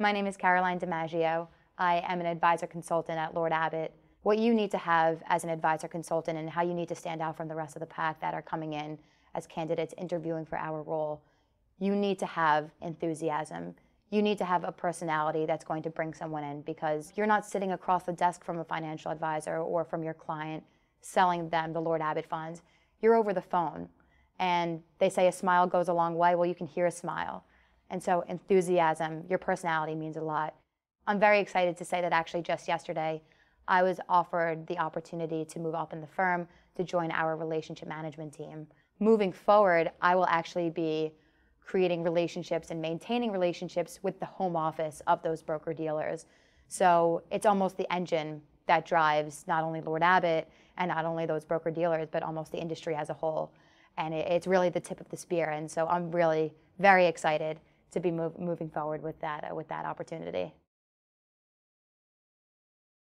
My name is Caroline DiMaggio. I am an advisor consultant at Lord Abbett. What you need to have as an advisor consultant and how you need to stand out from the rest of the pack that are coming in as candidates interviewing for our role, you need to have enthusiasm. You need to have a personality that's going to bring someone in because you're not sitting across the desk from a financial advisor or from your client selling them the Lord Abbett funds. You're over the phone. And they say a smile goes a long way. Well, you can hear a smile. And so enthusiasm, your personality means a lot. I'm very excited to say that actually just yesterday, I was offered the opportunity to move up in the firm to join our relationship management team. Moving forward, I will actually be creating relationships and maintaining relationships with the home office of those broker dealers. So it's almost the engine that drives not only Lord Abbett and not only those broker dealers, but almost the industry as a whole. And it's really the tip of the spear. And so I'm really very excited to be move, moving forward with that, uh, with that opportunity.